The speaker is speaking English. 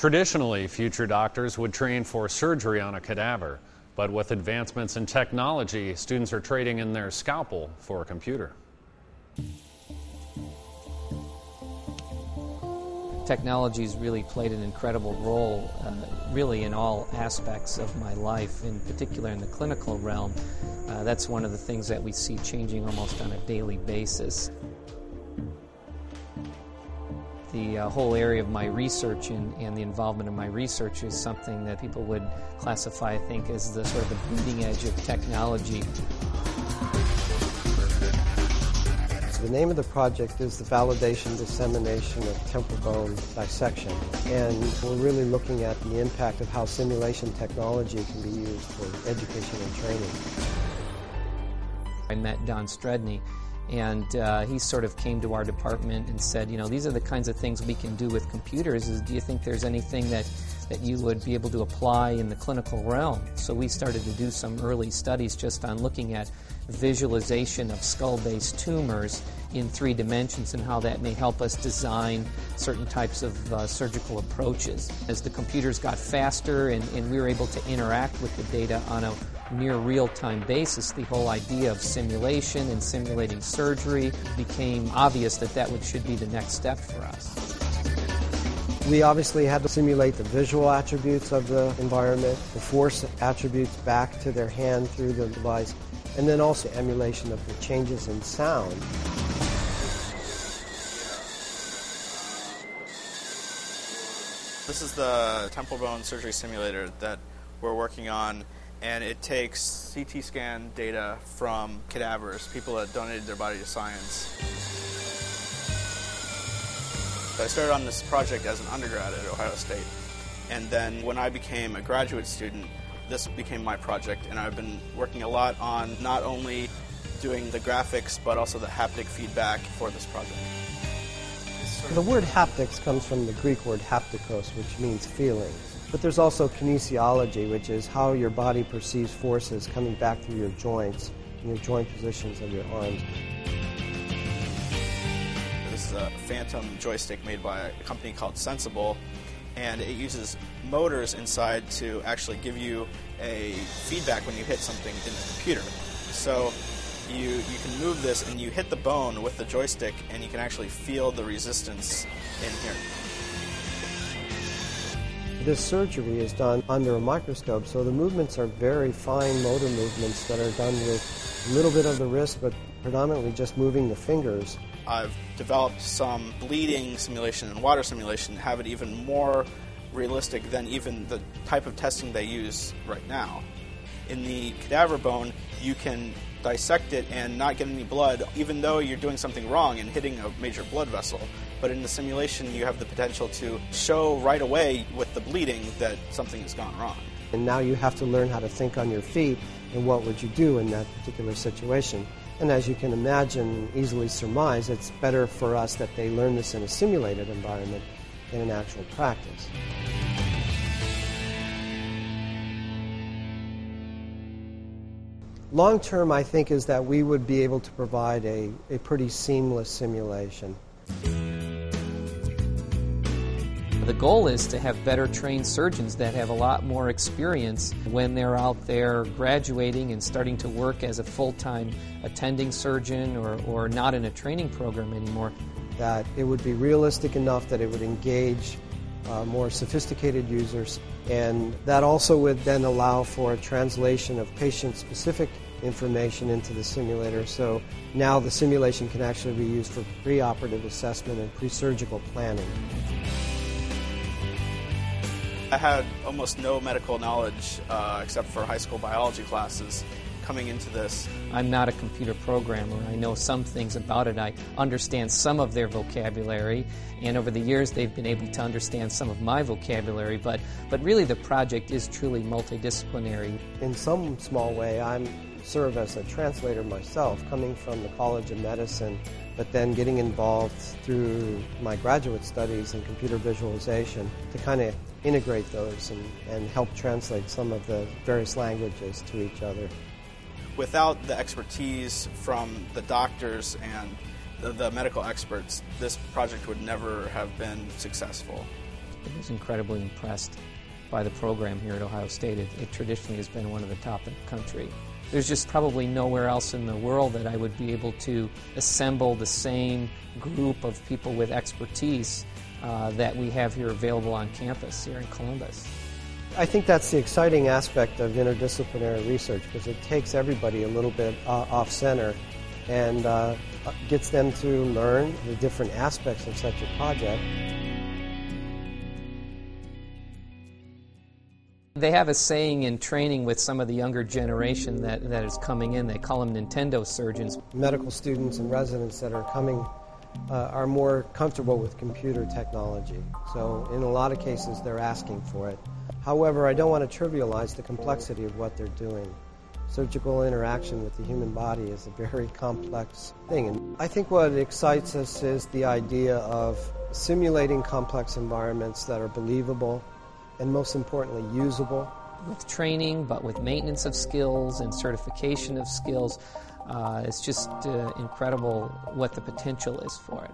Traditionally, future doctors would train for surgery on a cadaver, but with advancements in technology, students are trading in their scalpel for a computer. Technology has really played an incredible role, uh, really in all aspects of my life, in particular in the clinical realm. Uh, that's one of the things that we see changing almost on a daily basis. The uh, whole area of my research and, and, the involvement of my research is something that people would classify, I think, as the sort of the bleeding edge of technology. The name of the project is the Validation Dissemination of Temporal Bone Dissection. And we're really looking at the impact of how simulation technology can be used for education and training. I met Don Stredney and uh, he sort of came to our department and said, you know, these are the kinds of things we can do with computers. Do you think there's anything that, that you would be able to apply in the clinical realm? So we started to do some early studies just on looking at visualization of skull-base tumors in three dimensions and how that may help us design certain types of uh, surgical approaches. As the computers got faster and, and we were able to interact with the data on a near real-time basis, the whole idea of simulation and simulating surgery became obvious that that would, should be the next step for us. We obviously had to simulate the visual attributes of the environment, the force attributes back to their hand through the device, and then also emulation of the changes in sound. This is the temporal bone surgery simulator that we're working on, and it takes CT scan data from cadavers, people that donated their body to science. I started on this project as an undergrad at Ohio State, and then when I became a graduate student, this became my project, and I've been working a lot on not only doing the graphics, but also the haptic feedback for this project. The word haptics comes from the Greek word haptikos, which means feeling. But there's also kinesiology, which is how your body perceives forces coming back through your joints and your joint positions of your arms. This is a phantom joystick made by a company called SensAble and it uses motors inside to actually give you a feedback when you hit something in the computer. So you, you can move this and you hit the bone with the joystick and you can actually feel the resistance in here. This surgery is done under a microscope, so the movements are very fine motor movements that are done with a little bit of the wrist, but predominantly just moving the fingers. I've developed some bleeding simulation and water simulation to have it even more realistic than even the type of testing they use right now. In the cadaver bone, you can dissect it and not get any blood, even though you're doing something wrong and hitting a major blood vessel. But in the simulation, you have the potential to show right away with the bleeding that something has gone wrong. And now you have to learn how to think on your feet and what would you do in that particular situation. And as you can imagine, easily surmise, it's better for us that they learn this in a simulated environment than in actual practice. Long term, I think, is that we would be able to provide a, a pretty seamless simulation. The goal is to have better trained surgeons that have a lot more experience when they're out there graduating and starting to work as a full time attending surgeon or, or not in a training program anymore. That it would be realistic enough that it would engage uh, more sophisticated users, and that also would then allow for a translation of patient specific information into the simulator. So now the simulation can actually be used for preoperative assessment and pre surgical planning. I had almost no medical knowledge uh, except for high school biology classes coming into this. I'm not a computer programmer. I know some things about it. I understand some of their vocabulary, and over the years they've been able to understand some of my vocabulary, but, but really the project is truly multidisciplinary. In some small way, I serve as a translator myself, coming from the College of Medicine, but then getting involved through my graduate studies in computer visualization to kind of integrate those and, and help translate some of the various languages to each other. Without the expertise from the doctors and the, the medical experts, this project would never have been successful. I was incredibly impressed by the program here at Ohio State. It, it, traditionally has been one of the top in the country. There's just probably nowhere else in the world that I would be able to assemble the same group of people with expertise uh, that we have here available on campus here in Columbus. I think that's the exciting aspect of interdisciplinary research because it takes everybody a little bit uh, off center and uh, gets them to learn the different aspects of such a project. They have a saying in training with some of the younger generation that, that is coming in. They call them Nintendo surgeons. Medical students and residents that are coming uh, are more comfortable with computer technology. So, in a lot of cases, they're asking for it. However, I don't want to trivialize the complexity of what they're doing. Surgical interaction with the human body is a very complex thing. And I think what excites us is the idea of simulating complex environments that are believable and, most importantly, usable. With training, but with maintenance of skills and certification of skills, uh, it's just uh, incredible what the potential is for it.